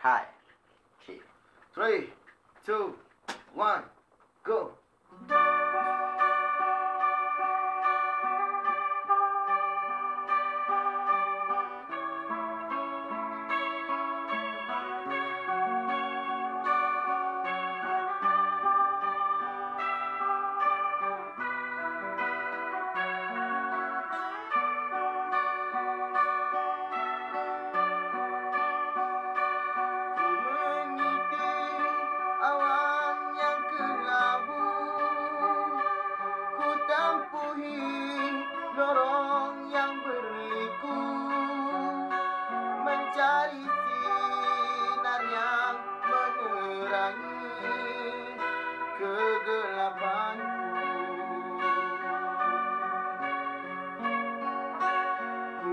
Okay. Three, two, one, go.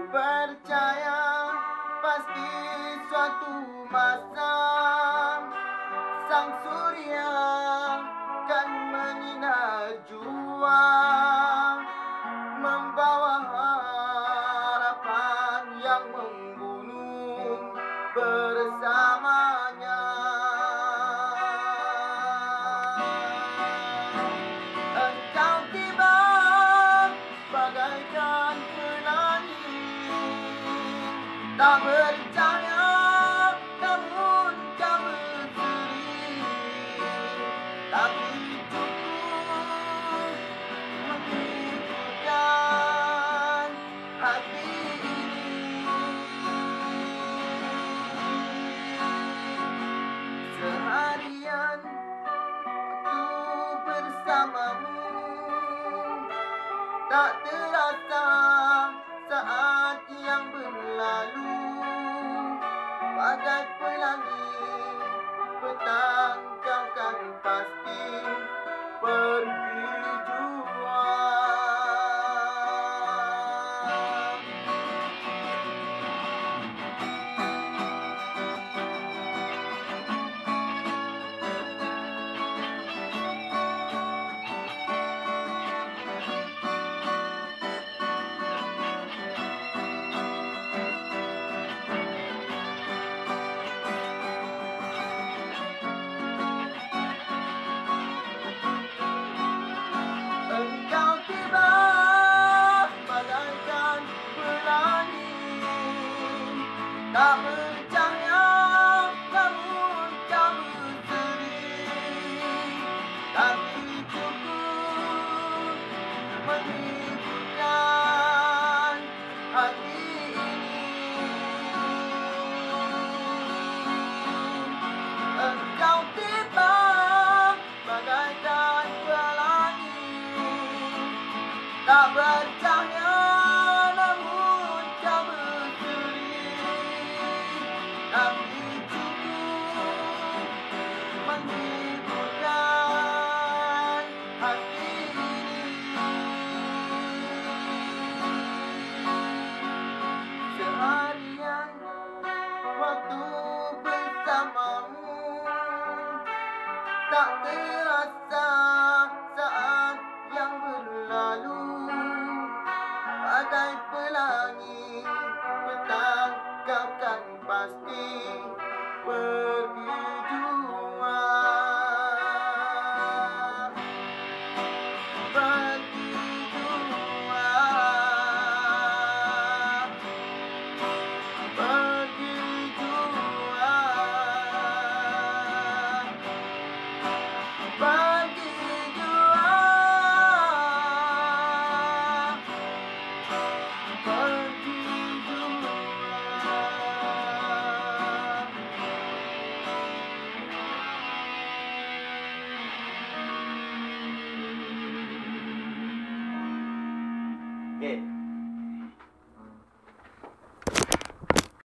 Percaya pasti suatu masa sang surya kan menyinar jua tak berencana namun tak berseri tapi cukup menghiburkan hati ini seharian waktu bersamamu tak terasa berlalu bagai pelangi petang kau kan pasti pergi Tak bercahaya namun tak kan pasti Yeah.